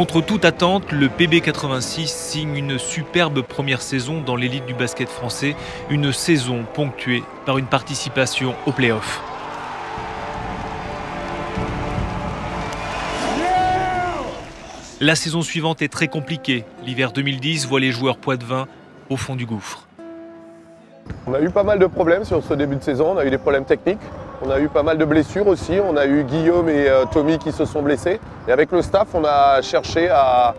Contre toute attente, le PB86 signe une superbe première saison dans l'élite du basket français, une saison ponctuée par une participation au play-off. La saison suivante est très compliquée. L'hiver 2010 voit les joueurs poitevins au fond du gouffre. On a eu pas mal de problèmes sur ce début de saison. On a eu des problèmes techniques. On a eu pas mal de blessures aussi. On a eu Guillaume et euh, Tommy qui se sont blessés. Et avec le staff, on a cherché à,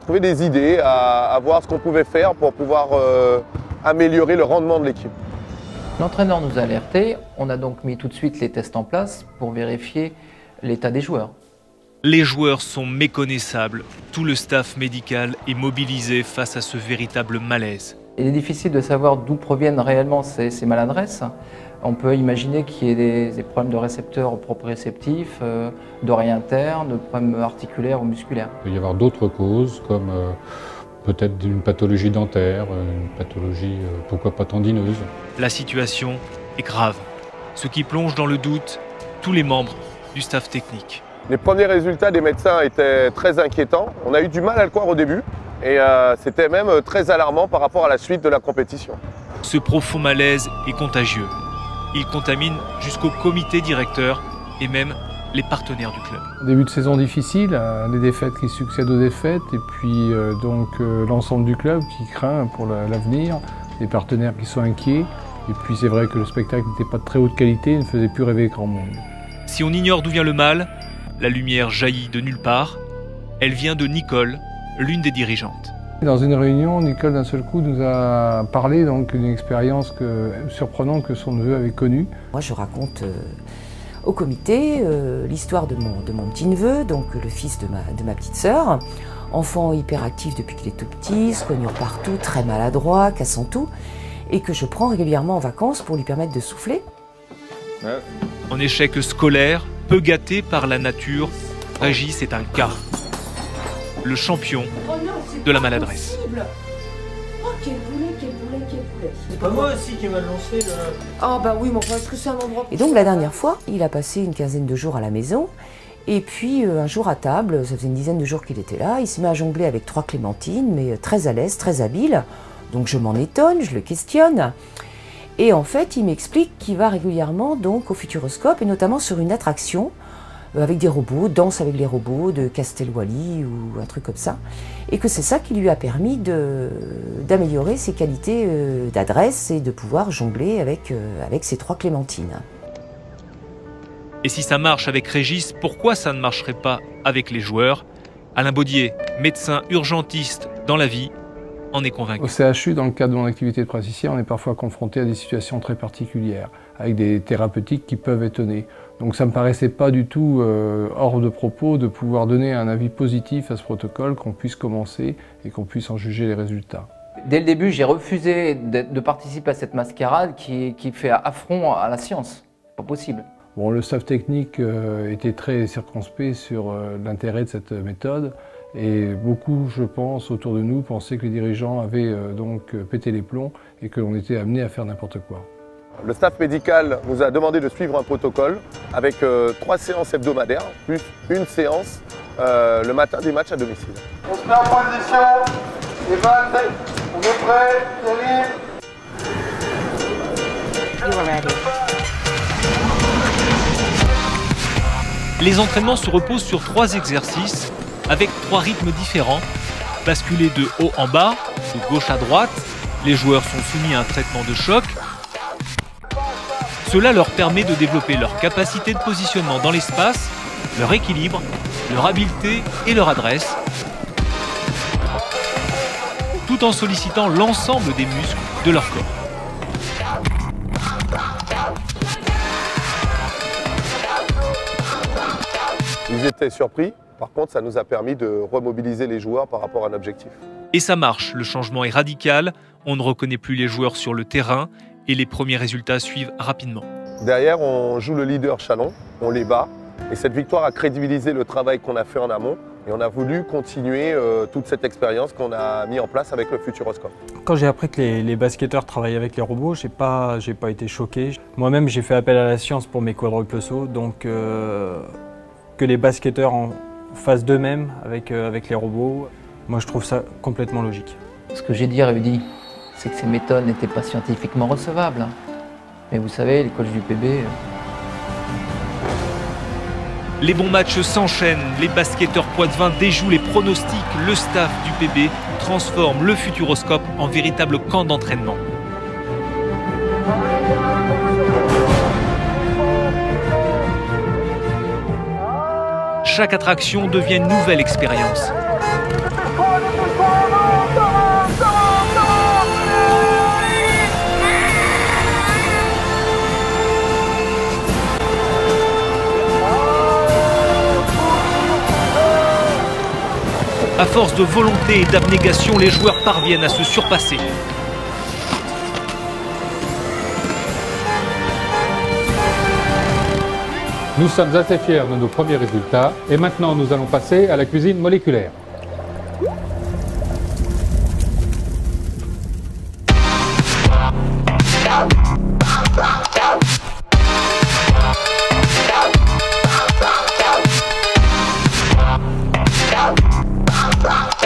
trouver des idées, à, voir ce qu'on pouvait faire pour pouvoir euh, améliorer le rendement de l'équipe. L'entraîneur nous a alertés. On a donc mis tout de suite les tests en place pour vérifier l'état des joueurs. Les joueurs sont méconnaissables. Tout le staff médical est mobilisé face à ce véritable malaise. Il est difficile de savoir d'où proviennent réellement ces, maladresses. On peut imaginer qu'il y ait des, problèmes de récepteurs proprioceptifs, euh, d'oreilles internes, de problèmes articulaires ou musculaires. Il peut y avoir d'autres causes comme euh, peut-être une pathologie dentaire, une pathologie euh, pourquoi pas tendineuse. La situation est grave, ce qui plonge dans le doute tous les membres du staff technique. Les premiers résultats des médecins étaient très inquiétants. On a eu du mal à le croire au début et euh, c'était même très alarmant par rapport à la suite de la compétition. Ce profond malaise est contagieux. Il contamine jusqu'au comité directeur et même les partenaires du club. Début de saison difficile, des euh, défaites qui succèdent aux défaites et puis euh, donc l'ensemble du club qui craint pour l'avenir, des partenaires qui sont inquiets et puis c'est vrai que le spectacle n'était pas de très haute qualité, ne faisait plus rêver grand monde. Si on ignore d'où vient le mal, la lumière jaillit de nulle part. Elle vient de Nicole, l'une des dirigeantes. Dans une réunion, Nicole d'un seul coup nous a parlé d'une expérience surprenante que son neveu avait connue. Moi je raconte euh, au comité euh, l'histoire de mon, de mon petit neveu, donc le fils de ma, de ma petite sœur, enfant hyperactif depuis qu'il est tout petit, soignant partout, très maladroit, cassant tout, et que je prends régulièrement en vacances pour lui permettre de souffler. En échec scolaire, peu gâté par la nature, Régis est un cas. Le champion de la maladresse. Oh, quel boulet, quel boulet, quel boulet. C'est pas moi aussi qui m'a lancé le... Ah bah oui, mais est-ce que c'est un endroit... Et donc la dernière fois, il a passé une quinzaine de jours à la maison. Et puis euh, un jour à table, ça faisait une dizaine de jours qu'il était là, il se met à jongler avec trois clémentines, mais euh, très à l'aise, très habile. Donc je m'en étonne, je le questionne. Et en fait, il m'explique qu'il va régulièrement donc au Futuroscope et notamment sur une attraction euh, avec des robots, danse avec les robots de Castelwally ou un truc comme ça, et que c'est ça qui lui a permis d'améliorer ses qualités euh, d'adresse et de pouvoir jongler avec, euh, avec ces trois clémentines. Et si ça marche avec Régis, pourquoi ça ne marcherait pas avec les joueurs? Alain Baudier, médecin urgentiste dans la vie, est convaincu. Au CHU, dans le cadre de mon activité de praticien, on est parfois confronté à des situations très particulières, avec des thérapeutiques qui peuvent étonner. Donc ça ne me paraissait pas du tout euh, hors de propos de pouvoir donner un avis positif à ce protocole, qu'on puisse commencer et qu'on puisse en juger les résultats. Dès le début, j'ai refusé de, participer à cette mascarade qui, fait affront à la science. Pas possible. Bon, le staff technique euh, était très circonspect sur euh, l'intérêt de cette méthode. Et beaucoup, je pense, autour de nous pensaient que les dirigeants avaient donc pété les plombs et que l'on était amené à faire n'importe quoi. Le staff médical nous a demandé de suivre un protocole avec euh, trois séances hebdomadaires, plus une séance le matin des matchs à domicile. On se met en position, les balles, on est prêt, Les entraînements se reposent sur trois exercices avec trois rythmes différents, basculés de haut en bas, de gauche à droite. Les joueurs sont soumis à un traitement de choc. Cela leur permet de développer leur capacité de positionnement dans l'espace, leur équilibre, leur habileté et leur adresse, tout en sollicitant l'ensemble des muscles de leur corps. Ils étaient surpris par contre, ça nous a permis de remobiliser les joueurs par rapport à un objectif. Et ça marche, le changement est radical, on ne reconnaît plus les joueurs sur le terrain et les premiers résultats suivent rapidement. Derrière, on joue le leader Chalon, on les bat et cette victoire a crédibilisé le travail qu'on a fait en amont et on a voulu continuer euh, toute cette expérience qu'on a mis en place avec le Futuroscope. Quand j'ai appris que les, basketteurs travaillaient avec les robots, j'ai pas, pas été choqué. Moi-même, j'ai fait appel à la science pour mes quadruples sauts, donc euh, que les basketteurs en, fassent d'eux-mêmes avec, euh, avec les robots. Moi, je trouve ça complètement logique. Ce que j'ai dit à Rudy, c'est que ces méthodes n'étaient pas scientifiquement recevables. Mais vous savez, les coachs du PB... Euh, les bons matchs s'enchaînent, les basketteurs poitevins déjouent les pronostics, le staff du PB transforme le Futuroscope en véritable camp d'entraînement. Chaque attraction devient une nouvelle expérience. À force de volonté et d'abnégation, les joueurs parviennent à se surpasser. Nous sommes assez fiers de nos premiers résultats et maintenant nous allons passer à la cuisine moléculaire. Bye.